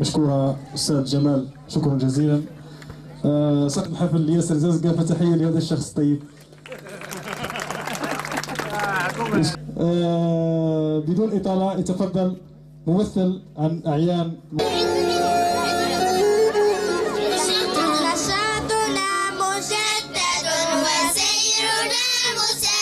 مشكورة أستاذ جمال شكرا جزيلا. آه، صاحب حفل ياسر زازقة فتحية لهذا الشخص الطيب آه، بدون إطالة يتفضل ممثل عن أعيان. نشاطنا مجدد وسيرنا مسدد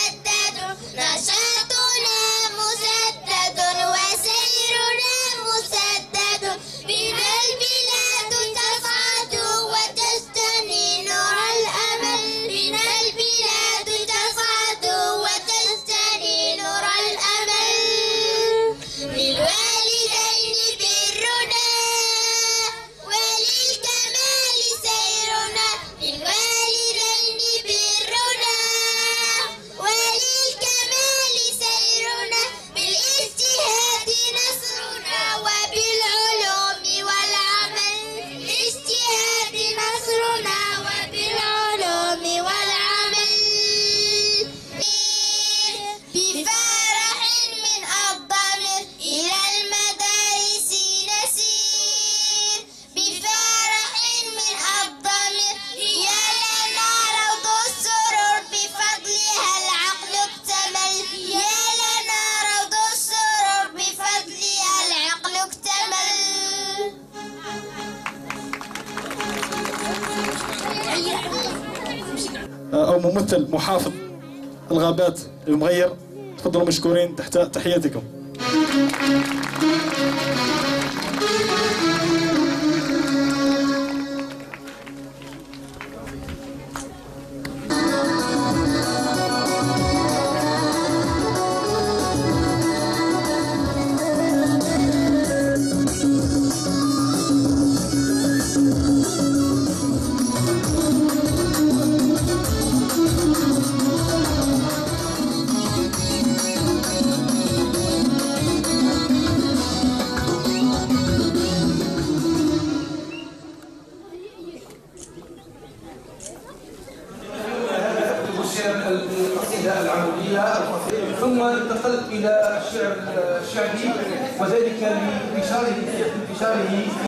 أو ممثل محافظ الغابات المغير. تفضلوا مشكورين تحت تحياتكم. الشعر القصيدة العربية ثم انتقلت إلى الشعر الشعبي وذلك لانتشاره انتشاره